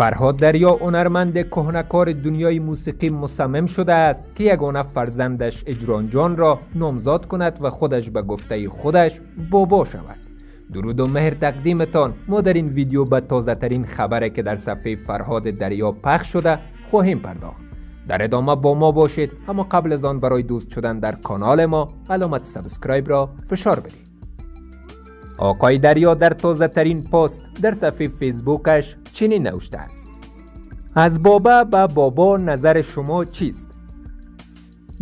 فرهاد دریا هنرمند کهنکار دنیای موسیقی مصمم شده است که یگانه فرزندش هجران جان را نامزد کند و خودش به گفته خودش بابا شود. درود و مهر تقدیمتان. ما در این ویدیو به تازه ترین خبری که در صفحه فرهاد دریا پخش شده خواهیم پرداخت. در ادامه با ما باشید. اما قبل از آن برای دوست شدن در کانال ما علامت subscribe را فشار بدید. آقای دریا در تازه ترین پست در صفحه فیسبوکش چنین نوشته است. از بابا به بابا نظر شما چیست؟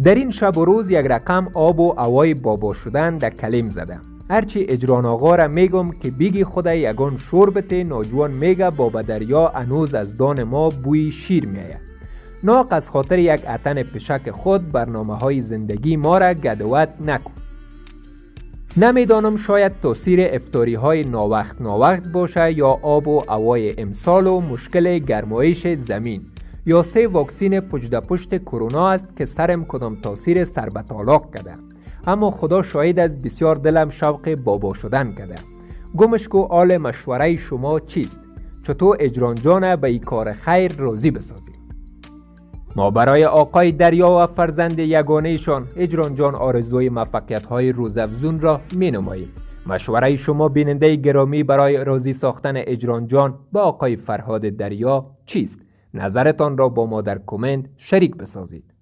در این شب و روز یک رقم آب و هوای بابا شدن در کلیم زده هرچی اجران آقا را میگم که بیگی خود یگان شربت ناجوان میگه بابا دریا انوز از دان ما بوی شیر میآید. ناق از خاطر یک عتن پشک خود برنامه های زندگی ما را گدوت نکن. نمی‌دانم شاید تاثیر افتاری های ناوقت ناوقت باشه یا آب و هوای امسال و مشکل گرمایش زمین. یا سه واکسین پشت پشت کرونا است که سرم کدام تاثیر سربطالاق کرده. اما خدا شاید از بسیار دلم شوق بابا شدن کرده. گمش کو آل مشوره شما چیست؟ چطور اجران جان به ای کار خیر راضی بسازید؟ ما برای آقای دریا و فرزند یگانهشان اجران جان آرزوی مفقیت های روزافزون را می نماییم. مشوره شما بیننده گرامی برای راضی ساختن اجران جان به آقای فرهاد دریا چیست؟ نظرتان را با ما در کامنت شریک بسازید.